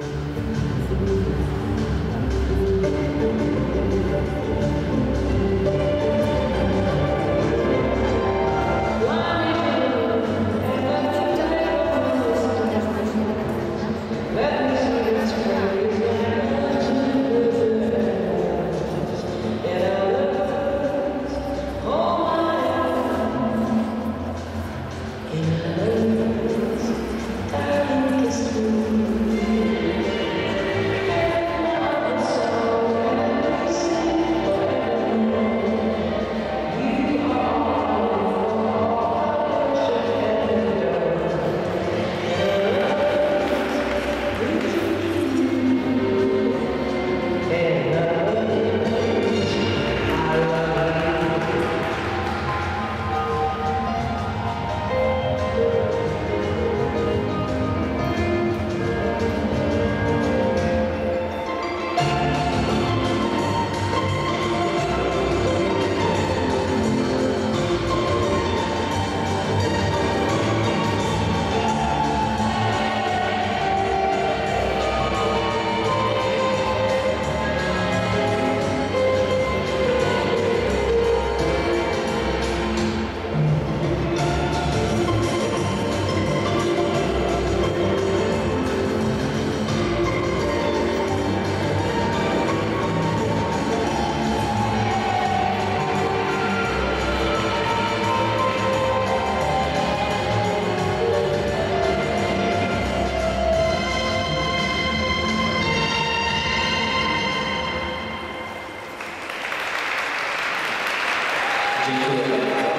すごいですね。Obrigado.